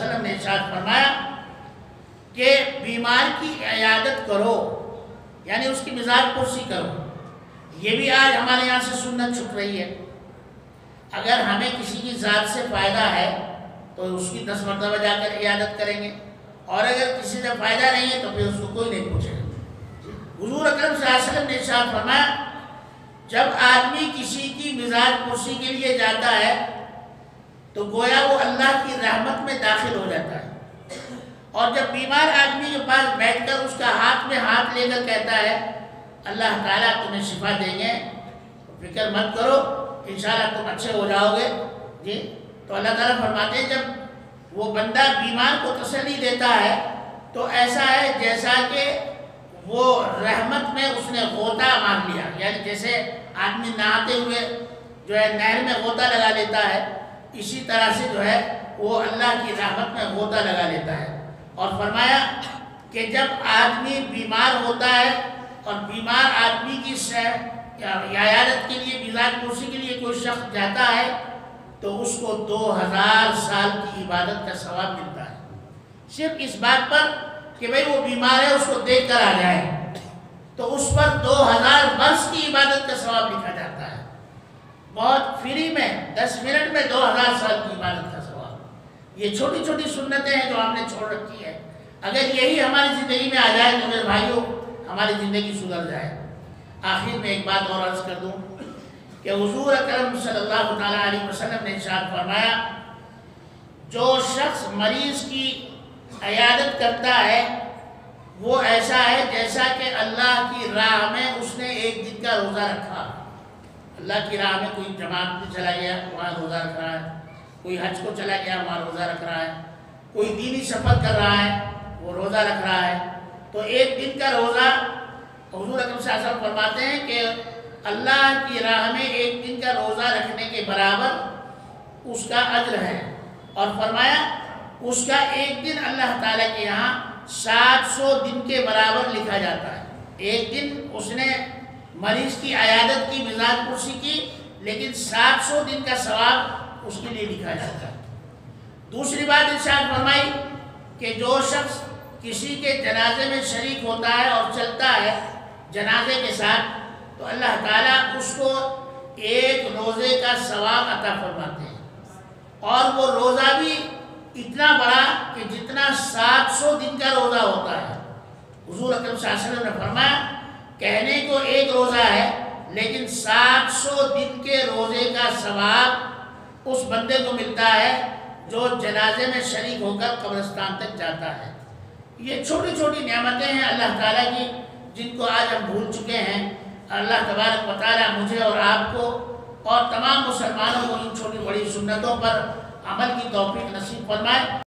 وسلم نے ارشاد فرمایا کہ بیمار کی عیادت کرو یعنی اس کی مزاج پرسی کرو۔ یہ بھی آج ہمارے یہاں سے سنت چھٹ رہی ہے۔ اگر ہمیں کسی کی ذات سے فائدہ ہے، تو اس کی دس مرتبہ جا کر عیادت کریں گے۔ اور اگر کسی سے فائدہ نہیں ہے، تو پھر اس کو کوئی نہیں پوچھے گا۔ حضور اکرم صلی اللہ علیہ وسلم نے ارشاد فرمایا، جب آدمی کسی کی مزاج پرسی کے لیے جاتا ہے تو گویا وہ اللہ کی رحمت میں داخل ہو جاتا ہے۔ اور جب بیمار آدمی کے پاس بیٹھ کر اس کا ہاتھ میں ہاتھ لے کر کہتا ہے، اللہ تعالیٰ تمہیں شفا دیں گے۔ فکر مت کرو، انشاءاللہ تم اچھے ہو جاؤ گے۔ جی تو اللہ تعالیٰ فرماتے ہیں، جب وہ بندہ بیمار کو تسلی دیتا ہے، تو ایسا ہے جیسا کہ وہ رحمت میں اس نے غوطہ مار لیا۔ یعنی جیسے آدمی نہاتے ہوئے جو ہے نہر میں غوطہ لگا لیتا ہے اسی طرح سے جو ہے وہ اللہ کی رحمت میں غوطہ لگا لیتا ہے۔ اور فرمایا کہ جب آدمی بیمار ہوتا ہے اور بیمار آدمی کی عیادت کے لیے مزاج پرسی کے لیے کوئی شخص جاتا ہے تو اس کو دو ہزار سال کی عبادت کا ثواب ملتا ہے۔ صرف اس بات پر کہ بھئی وہ بیمار ہے، اس کو دیکھ کر آ جائے۔ تو اس پر دو ہزار برس کی عبادت کا ثواب لکھا جاتا ہے۔ دس منٹ میں دو ہزار سال کی عبادت کا ثواب۔ یہ چھوٹی چھوٹی سنتیں ہیں جو ہم نے چھوڑ رکھی ہے اگر یہی ہماری زندگی میں آ جائے تو میرے بھائیوں، ہماری زندگی سدھر جائے۔ آخر میں ایک بات اور عرض کر دوں کہ حضور اکرم صلی اللہ تعالیٰ علیہ وسلم نے ارشاد فرمایا، جو شخص مریض کی عیادت کرتا ہے، وہ ایسا ہے جیسا کہ اللہ کی راہ میں اس نے ایک دن کا روزہ رکھا۔ اللہ کی راہ میں کوئی جماعت میں چلا گیا، وہاں روزہ رکھ رہا ہے، کوئی حج کو چلا گیا، وہاں روزہ رکھ رہا ہے، کوئی دینی سفر کر رہا ہے، وہ روزہ رکھ رہا ہے۔ تو ایک دن کا روزہ حضور اکرم صلی اللہ علیہ وسلم فرماتے ہیں کہ اللہ کی راہ میں ایک دن کا روزہ رکھنے کے برابر اس کا عجر ہے۔ اور فرمایا، اس کا ایک دن اللہ تعالیٰ کے یہاں سات سو دن کے برابر لکھا جاتا ہے۔ ایک دن اس نے مریض کی عیادت کی مزاج پرسی کی، لیکن سات سو دن کا ثواب اس کے لیے لکھا جاتا ہے۔ دوسری بات ارشاد فرمائی کہ جو شخص کسی کے جنازے میں شریک ہوتا ہے اور چلتا ہے جنازے کے ساتھ، تو اللہ تعالیٰ اس کو ایک روزے کا ثواب عطا فرماتے ہیں۔ اور وہ روزہ بھی اتنا بڑا کہ جتنا سات سو دن کا روزہ ہوتا ہے۔ حضور اکرم صلی اللہ علیہ وسلم نے فرمایا کہنے کو ایک روزہ ہے، لیکن سات سو دن کے روزے کا ثواب اس بندے کو ملتا ہے جو جنازے میں شریک ہو کر قبرستان تک جاتا ہے۔ یہ چھوٹی چھوٹی نعمتیں ہیں اللہ تعالیٰ کی، جن کو آج ہم بھول چکے ہیں۔ اللہ تبارک و تعالیٰ مجھے اور آپ کو اور تمام مسلمانوں کو ان چھوٹی بڑی سنتوں پر عمل کی توفیق نصیب فرمائے۔